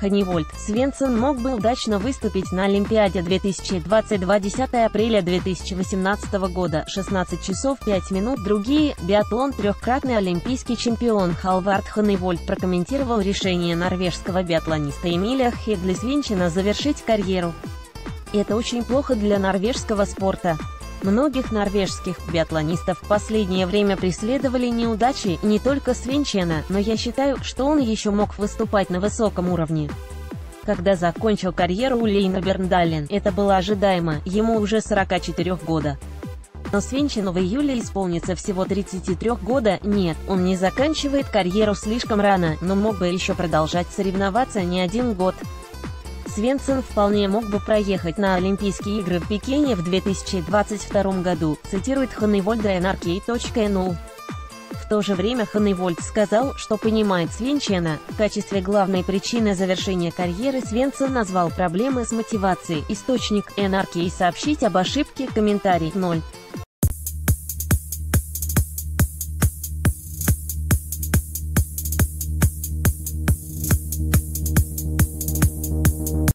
Ханивольт. Свенсон мог бы удачно выступить на Олимпиаде 2022 10 апреля 2018 года, 16 часов 5 минут. Другие, биатлон трехкратный олимпийский чемпион Халвард Ханивольт прокомментировал решение норвежского биатлониста Эмиля Хегли Свинчина завершить карьеру. Это очень плохо для норвежского спорта. Многих норвежских биатлонистов в последнее время преследовали неудачи, не только Свинчена, но я считаю, что он еще мог выступать на высоком уровне. Когда закончил карьеру у Лейна Берндален, это было ожидаемо, ему уже 44 года. Но Свинчену в июле исполнится всего 33 года, нет, он не заканчивает карьеру слишком рано, но мог бы еще продолжать соревноваться не один год. Свенсон вполне мог бы проехать на Олимпийские игры в Пекине в 2022 году, цитирует Ханневольда NRK.nu. В то же время Ханневольд сказал, что понимает Свенчена. В качестве главной причины завершения карьеры Свенсон назвал проблемы с мотивацией. Источник NRK сообщить об ошибке, комментарий 0.